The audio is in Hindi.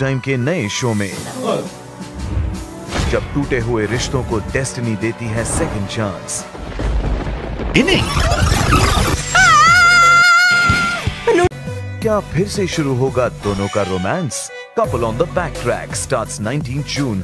टाइम के नए शो में। जब टूटे हुए रिश्तों को डेस्टिनी देती है सेकंड चांस क्या फिर से शुरू होगा दोनों का romance couple on the back track starts 19 June